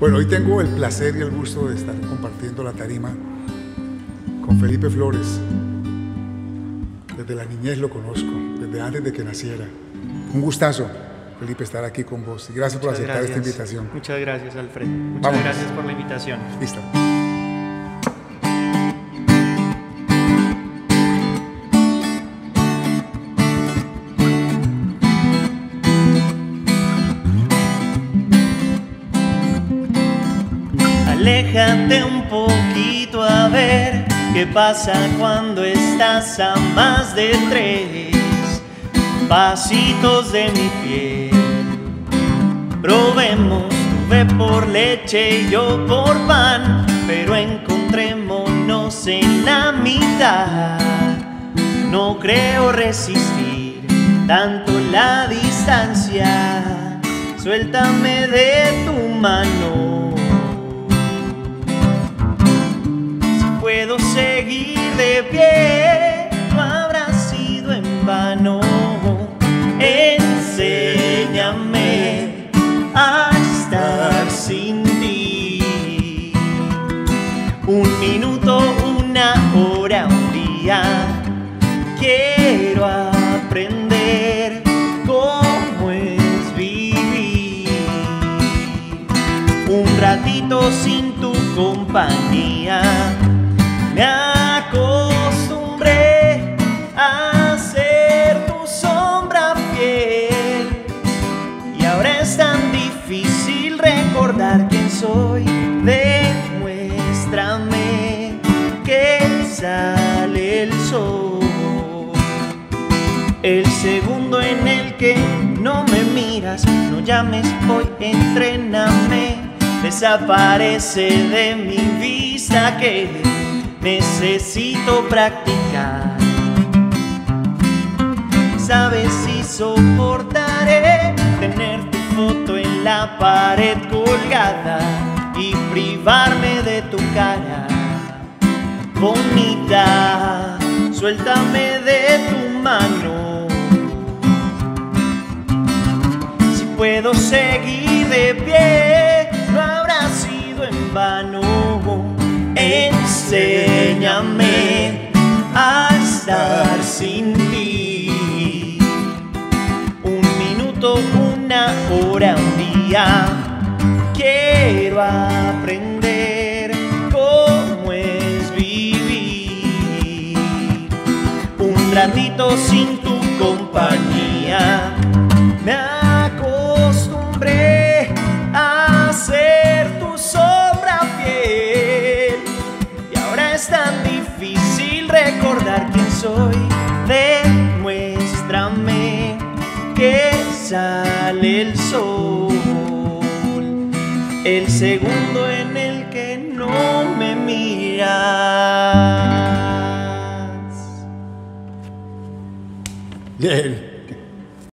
Bueno, hoy tengo el placer y el gusto de estar compartiendo la tarima con Felipe Flores. Desde la niñez lo conozco, desde antes de que naciera. Un gustazo, Felipe, estar aquí con vos. Y gracias por aceptar esta invitación. Muchas gracias, Alfred. Muchas gracias por la invitación. Listo. Aléjate un poquito a ver qué pasa cuando estás a más de tres pasitos de mi piel. Probemos, ve por leche y yo por pan, pero encontrémonos en la mitad. No creo resistir tanto la distancia. Suéltame de tu mano. Puedo seguir de pie, no habrá sido en vano. Enséñame a estar sin ti. Un minuto, una hora, un día. Quiero aprender cómo es vivir. Un ratito sin tu compañía me acostumbré a ser tu sombra fiel y ahora es tan difícil recordar quién soy. Demuéstrame que sale el sol. El segundo en el que no me miras, no llames, hoy entréname. Desaparece de mi vista que necesito practicar. Sabes si soportaré tener tu foto en la pared colgada y privarme de tu cara bonita. Suéltame de tu mano. Si puedo seguir de pie, no habrá sido en vano. Enséñame sin ti. Un minuto, una hora, un día. Quiero aprender cómo es vivir. Un ratito sin tu compañía. Me acostumbré a ser tu sombra fiel. Y ahora es tan difícil recordar quién soy. Demuéstrame que sale el sol. El segundo en el que no me miras.